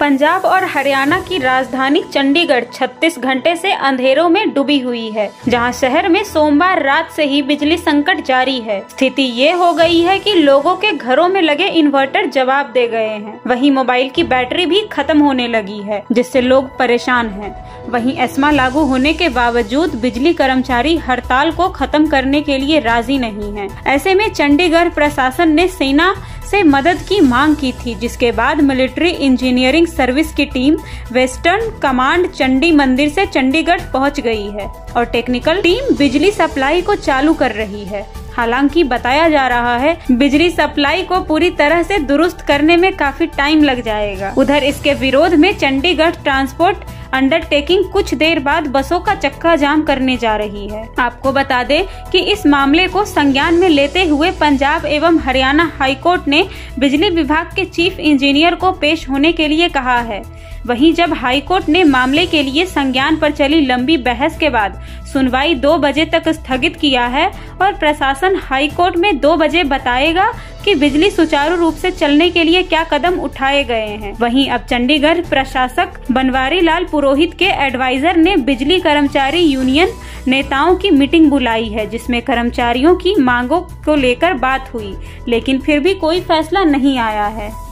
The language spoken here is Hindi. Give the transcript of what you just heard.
पंजाब और हरियाणा की राजधानी चंडीगढ़ 36 घंटे से अंधेरों में डूबी हुई है, जहाँ शहर में सोमवार रात से ही बिजली संकट जारी है। स्थिति ये हो गई है कि लोगों के घरों में लगे इन्वर्टर जवाब दे गए हैं। वहीं मोबाइल की बैटरी भी खत्म होने लगी है, जिससे लोग परेशान हैं। वहीं एस्मा लागू होने के बावजूद बिजली कर्मचारी हड़ताल को खत्म करने के लिए राज़ी नहीं है। ऐसे में चंडीगढ़ प्रशासन ने सेना से मदद की मांग की थी, जिसके बाद मिलिट्री इंजीनियरिंग सर्विस की team western command Chandi Mandir से चंडीगढ़ पहुँच गई है और टेक्निकल टीम बिजली सप्लाई को चालू कर रही है। हालाँकि बताया जा रहा है, बिजली सप्लाई को पूरी तरह से दुरुस्त करने में काफ़ी टाइम लग जाएगा। उधर इसके विरोध में चंडीगढ़ ट्रांसपोर्ट अंडरटेकिंग कुछ देर बाद बसों का चक्का जाम करने जा रही है। आपको बता दें कि इस मामले को संज्ञान में लेते हुए पंजाब एवं हरियाणा हाईकोर्ट ने बिजली विभाग के चीफ इंजीनियर को पेश होने के लिए कहा है। वहीं जब हाईकोर्ट ने मामले के लिए संज्ञान पर चली लंबी बहस के बाद सुनवाई दो बजे तक स्थगित किया है और प्रशासन हाईकोर्ट में दो बजे बताएगा कि बिजली सुचारू रूप से चलने के लिए क्या कदम उठाए गए हैं? वहीं अब चंडीगढ़ प्रशासक बनवारी लाल पुरोहित के एडवाइजर ने बिजली कर्मचारी यूनियन नेताओं की मीटिंग बुलाई है, जिसमें कर्मचारियों की मांगों को लेकर बात हुई, लेकिन फिर भी कोई फैसला नहीं आया है।